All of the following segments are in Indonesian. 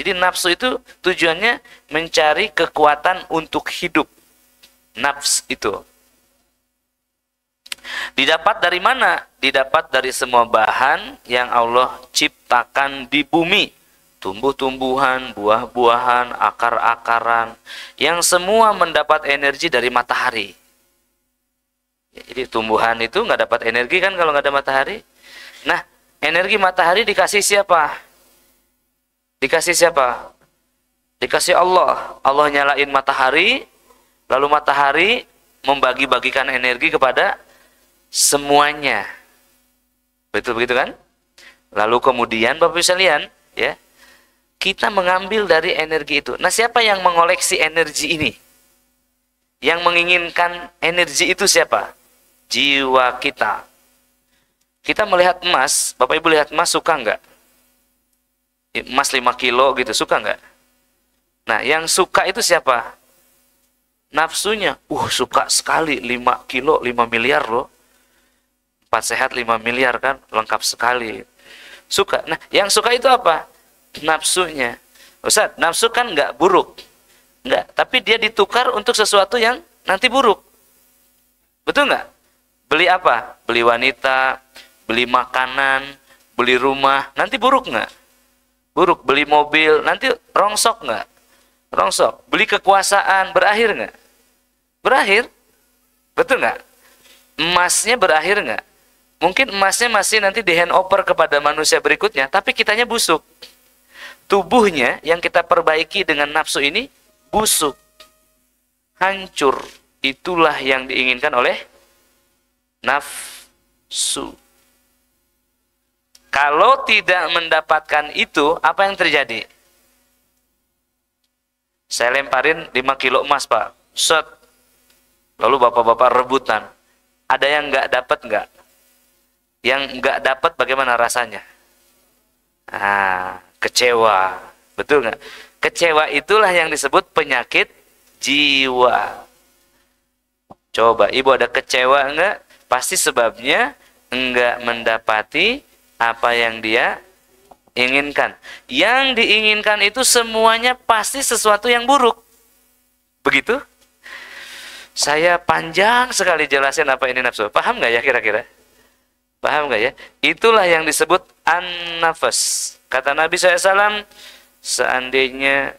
Jadi nafsu itu tujuannya mencari kekuatan untuk hidup. Nafs itu. Didapat dari mana? Didapat dari semua bahan yang Allah ciptakan di bumi. Tumbuh-tumbuhan, buah-buahan, akar-akaran. Yang semua mendapat energi dari matahari. Jadi tumbuhan itu nggak dapat energi kan kalau nggak ada matahari. Nah, energi matahari dikasih siapa? Dikasih siapa? Dikasih Allah. Allah nyalain matahari, lalu matahari membagi-bagikan energi kepada semuanya. Betul begitu kan? Lalu kemudian Bapak bisa lihat, ya. Kita mengambil dari energi itu. Nah, siapa yang mengoleksi energi ini? Yang menginginkan energi itu siapa? Jiwa kita. Kita melihat emas, Bapak Ibu lihat emas suka enggak? Emas 5 kilo gitu suka nggak? Nah yang suka itu siapa? Nafsunya uh suka sekali 5 kilo 5 miliar loh. 4 sehat 5 miliar kan lengkap sekali. Suka. Nah yang suka itu apa? Nafsunya. Ustaz nafsu kan nggak buruk. Nggak tapi dia ditukar untuk sesuatu yang nanti buruk. Betul nggak? Beli apa? Beli wanita beli makanan beli rumah nanti buruk nggak buruk beli mobil. Nanti rongsok nggak? Rongsok. Beli kekuasaan. Berakhir nggak? Berakhir. Betul nggak? Emasnya berakhir nggak? Mungkin emasnya masih nanti di handover kepada manusia berikutnya tapi kitanya busuk. Tubuhnya yang kita perbaiki dengan nafsu ini busuk. Hancur. Itulah yang diinginkan oleh nafsu kalau tidak mendapatkan itu, apa yang terjadi? Saya lemparin 5 kilo emas, Pak. Set. Lalu bapak-bapak rebutan. Ada yang nggak dapat nggak? Yang nggak dapat bagaimana rasanya? Ah, kecewa. Betul nggak? Kecewa itulah yang disebut penyakit jiwa. Coba, ibu ada kecewa enggak? Pasti sebabnya enggak mendapati apa yang dia inginkan. Yang diinginkan itu semuanya pasti sesuatu yang buruk. Begitu? Saya panjang sekali jelasin apa ini nafsu. Paham nggak ya kira-kira? Paham nggak ya? Itulah yang disebut an-nafas. Kata Nabi SAW, seandainya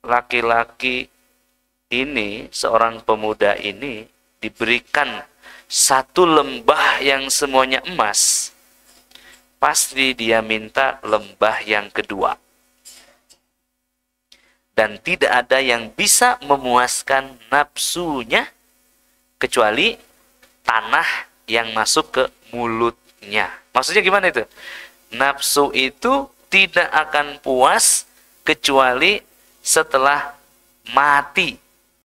laki-laki ini, seorang pemuda ini, diberikan satu lembah yang semuanya emas, pasti dia minta lembah yang kedua. Dan tidak ada yang bisa memuaskan nafsunya kecuali tanah yang masuk ke mulutnya. Maksudnya gimana itu? Nafsu itu tidak akan puas kecuali setelah mati